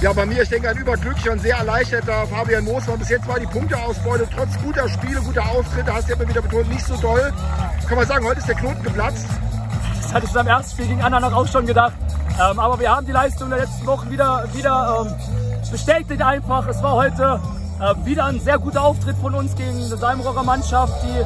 Ja, bei mir, ich denke, ein überglücklicher und sehr erleichterter Fabian Moosmann. Bis jetzt war die Punkteausbeute trotz guter Spiele, guter Auftritte, hast du ja immer wieder betont, nicht so doll. Kann man sagen, heute ist der Knoten geplatzt. Das hatte ich beim ersten Spiel gegen Anna auch schon gedacht. Ähm, aber wir haben die Leistung der letzten Wochen wieder, wieder ähm, bestätigt einfach. Es war heute äh, wieder ein sehr guter Auftritt von uns gegen die Salmrocker Mannschaft, die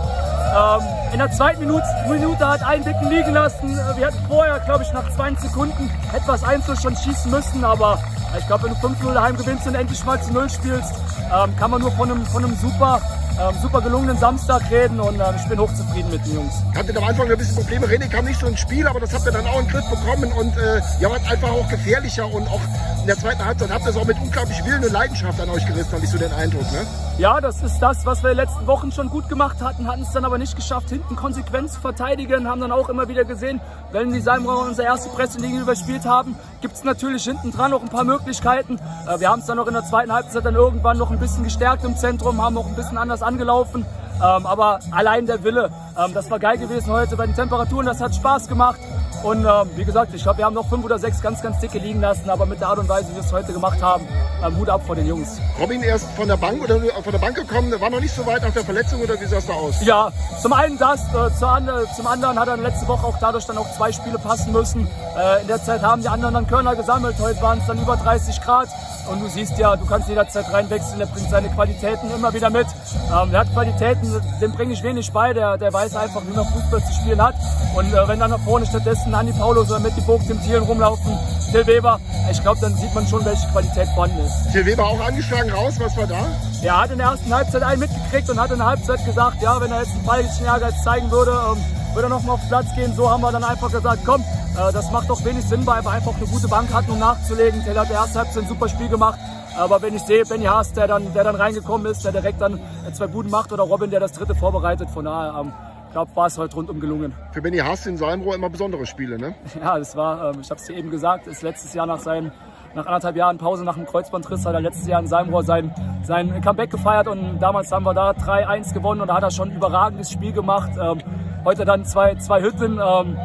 ähm, in der zweiten Minute, Minute hat einen Dicken liegen lassen. Wir hatten vorher, glaube ich, nach 20 Sekunden etwas Einzel schon schießen müssen, aber ich glaube, wenn du 5-0 daheim gewinnst und endlich mal zu Null spielst, ähm, kann man nur von einem, von einem super ähm, super gelungenen Samstag reden und ähm, ich bin hochzufrieden mit den Jungs. Hattet am Anfang ein bisschen Probleme. René kam nicht so ins Spiel, aber das habt ihr dann auch in den Griff bekommen und äh, ja, war einfach auch gefährlicher und auch in der zweiten Halbzeit habt ihr es auch mit unglaublich Willen und Leidenschaft an euch gerissen, habe ich so den Eindruck. Ne? Ja, das ist das, was wir in den letzten Wochen schon gut gemacht hatten, hatten es dann aber nicht geschafft, hinten konsequent zu verteidigen, haben dann auch immer wieder gesehen, wenn die Salmrauer unsere erste Presselinie überspielt haben, gibt es natürlich hinten dran noch ein paar Möglichkeiten. Äh, wir haben es dann noch in der zweiten Halbzeit dann irgendwann noch ein bisschen gestärkt im Zentrum, haben auch ein bisschen anders angelaufen. Ähm, aber allein der Wille, ähm, das war geil gewesen heute bei den Temperaturen, das hat Spaß gemacht. Und ähm, wie gesagt, ich glaube, wir haben noch fünf oder sechs ganz, ganz dicke liegen lassen, aber mit der Art und Weise, wie wir es heute gemacht haben, ähm, Hut ab vor den Jungs. Robin erst von der Bank oder von der Bank gekommen, war noch nicht so weit nach der Verletzung oder wie sah es da aus? Ja, zum einen das, äh, zum anderen hat er letzte Woche auch dadurch dann auch zwei Spiele passen müssen. Äh, in der Zeit haben die anderen dann Körner gesammelt, heute waren es dann über 30 Grad. Und du siehst ja, du kannst jederzeit reinwechseln, der bringt seine Qualitäten immer wieder mit. Ähm, der hat Qualitäten, dem bringe ich wenig bei, der, der weiß einfach, wie man Fußball zu spielen hat. Und äh, wenn dann nach vorne stattdessen Andi Paulo oder mit die Vogt im Zielen rumlaufen, Till Weber, ich glaube, dann sieht man schon, welche Qualität vorhanden ist. Till Weber auch angeschlagen raus, was war da? Er hat in der ersten Halbzeit einen mitgekriegt und hat in der Halbzeit gesagt, ja, wenn er jetzt einen falschen Ehrgeiz zeigen würde, ähm, würde er nochmal auf Platz gehen. So haben wir dann einfach gesagt, komm, äh, das macht doch wenig Sinn, weil wir einfach eine gute Bank hatten, um nachzulegen. Till hat der erste Halbzeit ein super Spiel gemacht. Aber wenn ich sehe, Benny Haas, der dann, der dann reingekommen ist, der direkt dann zwei Buden macht oder Robin, der das dritte vorbereitet, von daher ähm, glaube, war es heute rundum gelungen. Für Benny Haas in Salmrohr immer besondere Spiele, ne? Ja, das war, ähm, ich habe es dir eben gesagt, ist letztes Jahr nach seinen nach anderthalb Jahren Pause nach dem Kreuzbandriss hat er letztes Jahr in Salmrohr sein, sein Comeback gefeiert und damals haben wir da 3-1 gewonnen und da hat er schon ein überragendes Spiel gemacht. Ähm, heute dann zwei, zwei Hütten. Ähm,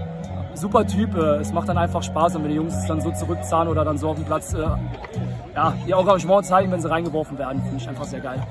super Typ. Äh, es macht dann einfach Spaß, wenn die Jungs es dann so zurückzahlen oder dann so auf dem Platz äh, ja, ihr Engagement zeigen, wenn sie reingeworfen werden. Finde ich einfach sehr geil.